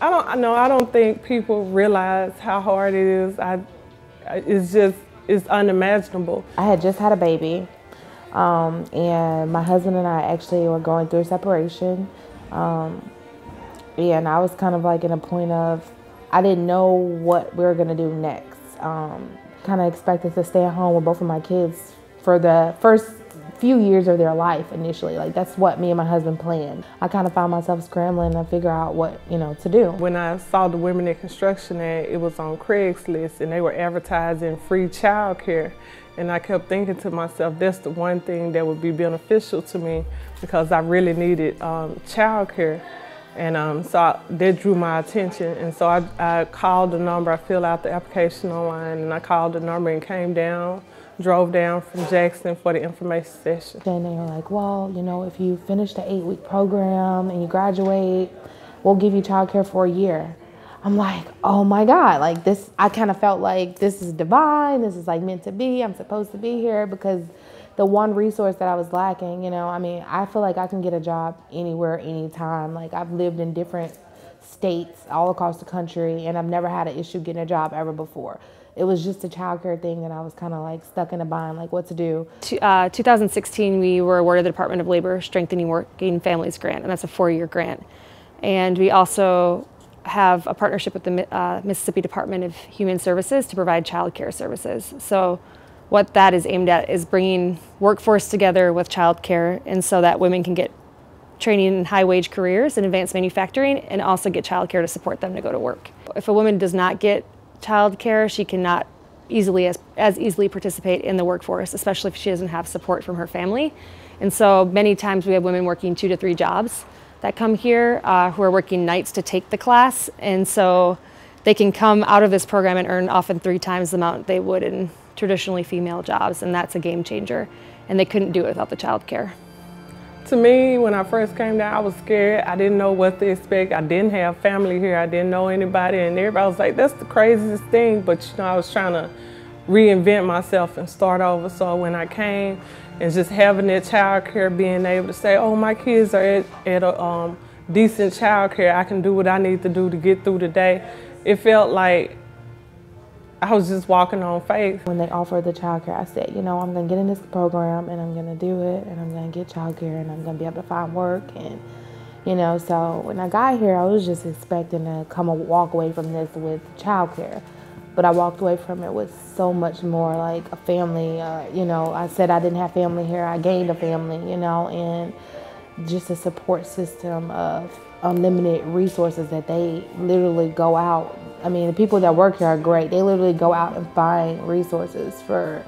I don't know. I don't think people realize how hard it is. I, it's just, it's unimaginable. I had just had a baby, um, and my husband and I actually were going through a separation. Um, and I was kind of like in a point of, I didn't know what we were gonna do next. Um, kind of expected to stay at home with both of my kids for the first few years of their life initially. Like that's what me and my husband planned. I kind of found myself scrambling to figure out what, you know, to do. When I saw the Women in Construction ad, it was on Craigslist and they were advertising free childcare. And I kept thinking to myself, that's the one thing that would be beneficial to me because I really needed um, childcare. And um, so I, that drew my attention. And so I, I called the number, I filled out the application online, and I called the number and came down drove down from Jackson for the information session. Then they were like, well, you know, if you finish the eight week program and you graduate, we'll give you childcare for a year. I'm like, oh my God, like this, I kind of felt like this is divine. This is like meant to be. I'm supposed to be here because the one resource that I was lacking, you know, I mean, I feel like I can get a job anywhere, anytime. Like I've lived in different states all across the country and I've never had an issue getting a job ever before it was just a childcare thing and I was kind of like stuck in a bind, like what to do. Uh, 2016, we were awarded the Department of Labor Strengthening Working Families Grant, and that's a four-year grant. And we also have a partnership with the uh, Mississippi Department of Human Services to provide child care services. So what that is aimed at is bringing workforce together with child care and so that women can get training in high wage careers in advanced manufacturing and also get child care to support them to go to work. If a woman does not get childcare, she cannot easily as, as easily participate in the workforce, especially if she doesn't have support from her family. And so many times we have women working two to three jobs that come here uh, who are working nights to take the class. And so they can come out of this program and earn often three times the amount they would in traditionally female jobs. And that's a game changer. And they couldn't do it without the child care. To me, when I first came down, I was scared. I didn't know what to expect. I didn't have family here. I didn't know anybody. And everybody was like, that's the craziest thing. But you know, I was trying to reinvent myself and start over. So when I came and just having that child care, being able to say, oh, my kids are at, at a um, decent child care. I can do what I need to do to get through the day. It felt like I was just walking on faith. When they offered the childcare, I said, you know, I'm gonna get in this program and I'm gonna do it and I'm gonna get childcare and I'm gonna be able to find work and you know, so when I got here, I was just expecting to come walk away from this with childcare. But I walked away from it with so much more like a family. Uh, you know, I said I didn't have family here. I gained a family, you know, and just a support system of unlimited resources that they literally go out. I mean, the people that work here are great. They literally go out and find resources for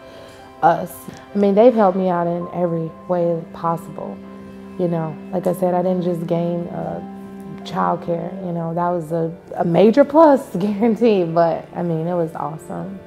us. I mean, they've helped me out in every way possible. You know, like I said, I didn't just gain uh, childcare. You know, that was a, a major plus guarantee, but I mean, it was awesome.